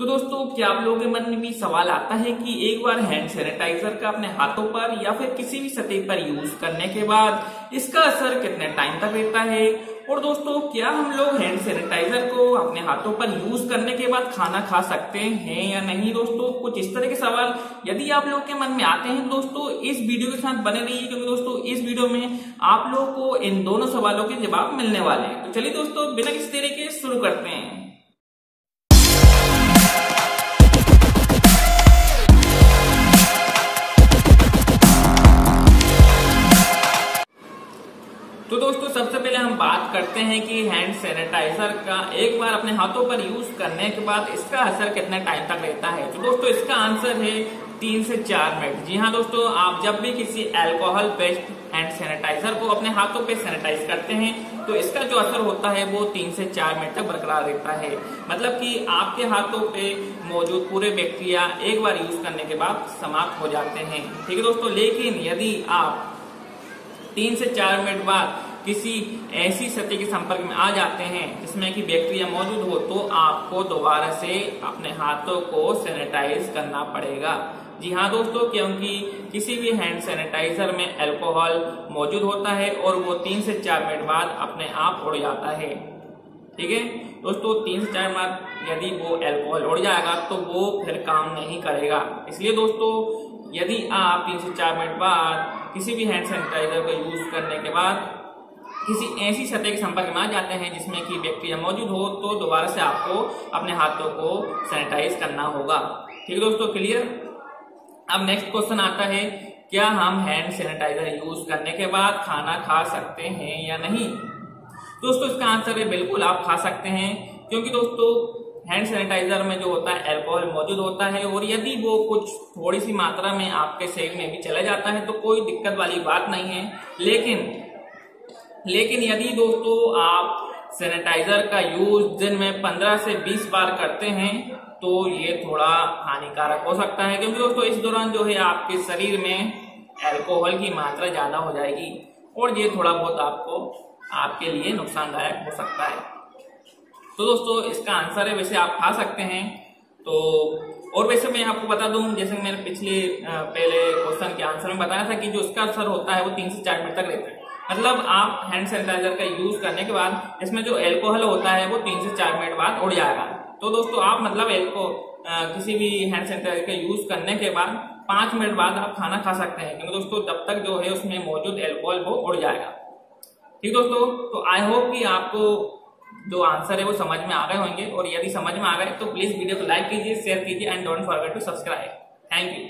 तो दोस्तों, क्या आप लोगों के मन में भी सवाल आता है कि एक बार हैंड सैनिटाइजर का अपने हाथों पर या फिर किसी भी सतह पर यूज़ करने के बाद इसका असर कितने टाइम तक रहता है? और दोस्तों, क्या हम लोग हैंड सैनिटाइजर को अपने हाथों पर यूज़ करने के बाद खाना खा सकते हैं या नहीं? दोस्तों, कुछ इस तरह के सवाल यदि आप लोग के मन में आते हैं, दोस्तों, इस वीडियो के साथ बने रहिए, क्योंकि दोस्तों, इस वीडियो में आप लोग को इन दोनों सवालों के जवाब मिलने वाले हैं। तो चलिए दोस्तों, बिना किसी तरीके शुरू करते हैं। हम बात करते हैं कि हैंड सैनिटाइजर का एक बार अपने हाथों पर यूज़ करने के बाद इसका असर कितने टाइम तक रहता है? तो दोस्तों, इसका आंसर है तीन से चार मिनट जी हाँ दोस्तों, आप जब भी किसी एल्कोहल बेस्ड हैंड सैनिटाइजर को अपने हाथों पे सैनिटाइज करते हैं तो इसका जो असर होता है वो तीन से चार मिनट तक बरकरार रहता है। मतलब कि आपके हाथों पे मौजूद पूरे बैक्टीरिया एक बार यूज़ करने के बाद समाप्त हो जाते हैं। ठीक है, दोस्तों, लेकिन यदि आप तीन से चार मिनट बाद किसी ऐसी सतह के संपर्क में आ जाते हैं जिसमें कि बैक्टीरिया मौजूद हो तो आपको दोबारा से अपने हाथों को सैनिटाइज करना पड़ेगा। जी हाँ दोस्तों, क्योंकि किसी भी हैंड सैनिटाइजर में अल्कोहल मौजूद होता है और वो तीन से चार मिनट बाद अपने आप उड़ जाता है। ठीक है? दोस्तों, तीन से चार मिनट यदि वो अल्कोहल उड़ जाएगा तो वो फिर काम नहीं करेगा। इसलिए दोस्तों, यदि आप तीन से चार मिनट बाद किसी भी हैंड सैनिटाइजर को यूज़ करने के बाद किसी ऐसी सतह के संपर्क में आ जाते हैं जिसमें कि बैक्टीरिया मौजूद हो तो दोबारा से आपको अपने हाथों को सैनिटाइज करना होगा। ठीक है दोस्तों क्लियर अब नेक्स्ट क्वेश्चन आता है, क्या हम हैंड सैनिटाइजर यूज़ करने के बाद खाना खा सकते हैं या नहीं? दोस्तों, इसका आंसर है बिल्कुल आप खा सकते हैं, क्योंकि दोस्तों हैंड सैनिटाइजर में जो होता है अल्कोहल मौजूद होता है, और यदि वो कुछ थोड़ी सी मात्रा में आपके शरीर में भी चला जाता है तो कोई दिक्कत वाली बात नहीं है। लेकिन लेकिन यदि दोस्तों आप सैनिटाइजर का यूज़ दिन में 15 से 20 बार करते हैं तो ये थोड़ा हानिकारक हो सकता है। क्योंकि दोस्तों, इस दौरान जो है आपके शरीर में एल्कोहल की मात्रा ज़्यादा हो जाएगी और ये थोड़ा बहुत आपको, आपके लिए नुकसानदायक हो सकता है। तो दोस्तों, इसका आंसर है, वैसे आप खा सकते हैं। तो और वैसे मैं आपको बता दूँ, जैसे मैंने पिछले पहले क्वेश्चन के आंसर में बताया था कि जो इसका असर होता है, वो तीन से चार मिनट तक रहता है। मतलब आप हैंड सैनिटाइजर का यूज़ करने के बाद इसमें जो एल्कोहल होता है, वो तीन से चार मिनट बाद उड़ जाएगा। तो दोस्तों, आप मतलब एल्को किसी भी हैंड सैनिटाइजर का यूज़ करने के बाद पाँच मिनट बाद आप खाना खा सकते हैं। क्योंकि दोस्तों, जब तक जो है उसमें मौजूद एल्कोहल वो उड़ जाएगा। ठीक दोस्तों तो आई होप कि आपको जो आंसर है वो समझ में आ गए होंगे। और यदि समझ में आ गए तो प्लीज़ वीडियो को लाइक कीजिए शेयर कीजिए and don't forget to subscribe thank you